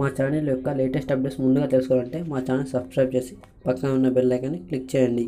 మా ఛానల్ యొక్క latest updates ముందుగా తెలుసుకోవాలంటే మా ఛానల్ సబ్స్క్రైబ్ చేసి పక్కన ఉన్న బెల్ ఐకాన్ని క్లిక్ చేయండి.